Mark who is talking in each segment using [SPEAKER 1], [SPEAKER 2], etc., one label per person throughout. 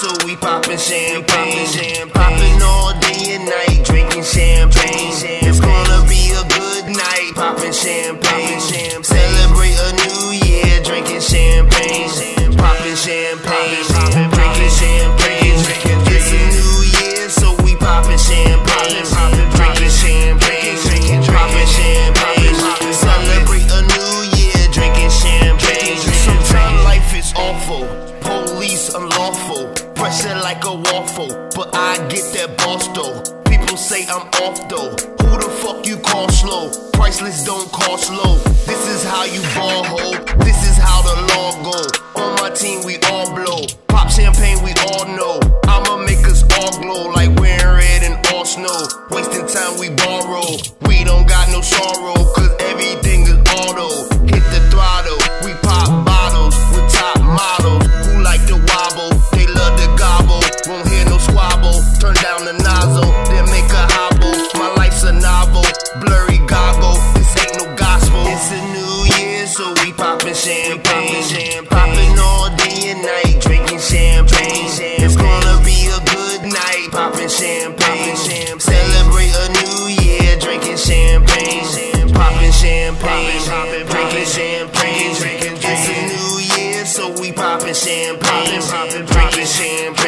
[SPEAKER 1] so we poppin' champagne. Poppin' all day pressure like a waffle. But I get that boss though. People say I'm off though. Who the fuck you call slow? Priceless don't cost low. This is how you ball ho. This is how the law go. On my team we all blow. Pop champagne we all know. I'ma make us all glow like wearing red and all snow. Wasting time we borrow. Champagne. Drinking champagne,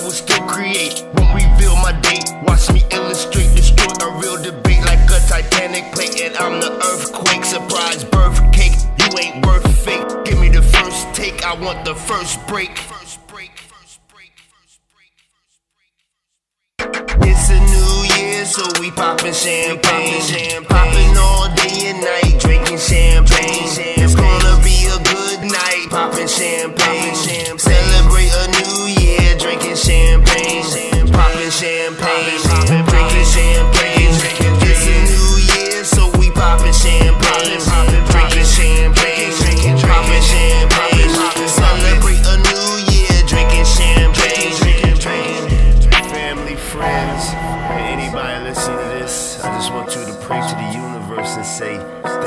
[SPEAKER 1] I will still create, won't reveal my date. Watch me illustrate, destroy a real debate like a Titanic plate. And I'm the earthquake, surprise birth cake. You ain't worth fake. Give me the first take, I want the first break. First break, first break, first break, first break. It's a new year, so we poppin' champagne. Poppin' all day and night, drinking champagne. It's gonna be a good night, poppin' champagne. Pray to the universe and say.